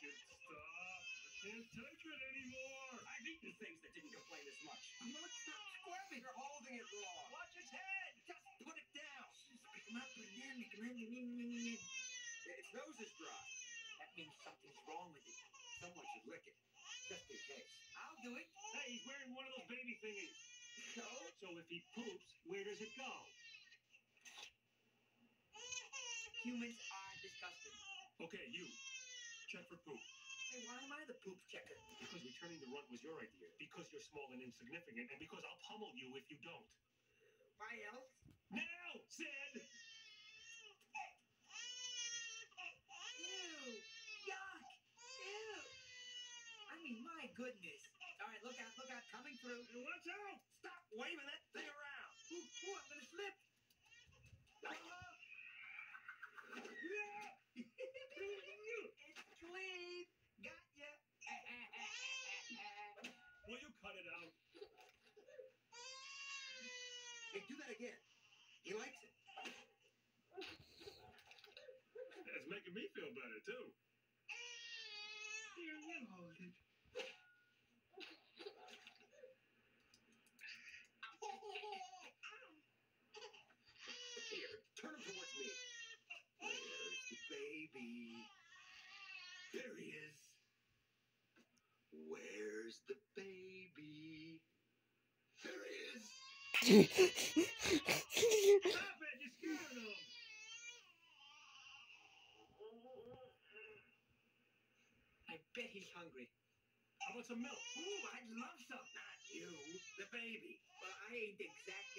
it stop. I can't take it anymore. I've eaten things that didn't complain as much. Look, stop squirming. You're holding it wrong. Watch its head. Just put it down. Pick him up, put it down, make him up. Its nose is dry. That means something's wrong with it. Someone should lick it, just in case. I'll do it. Hey, he's wearing one of those baby thingies. So? So if he poops, where does it go? Humans are disgusting. Okay, you. Check for poop. Hey, why am I the poop checker? Because returning the runt was your idea. Because you're small and insignificant. And because I'll pummel you if you don't. Why else? Now, Sid! Ew! Yuck! Ew! I mean, my goodness. All right, look out, look out, coming through. Watch out! Stop waving that thing around. Ooh, ooh, I'm gonna slip. it's clean. Got ya. Will you cut it out? Hey, do that again. He likes it. That's making me feel better, too. Here, you hold it. Here, turn him towards me. There's the baby. There he is. Where's the baby? There he is. Stop it! You're scaring him! I bet he's hungry. How about some milk? Ooh, I'd love some. Not you, the baby. Well, I ain't exactly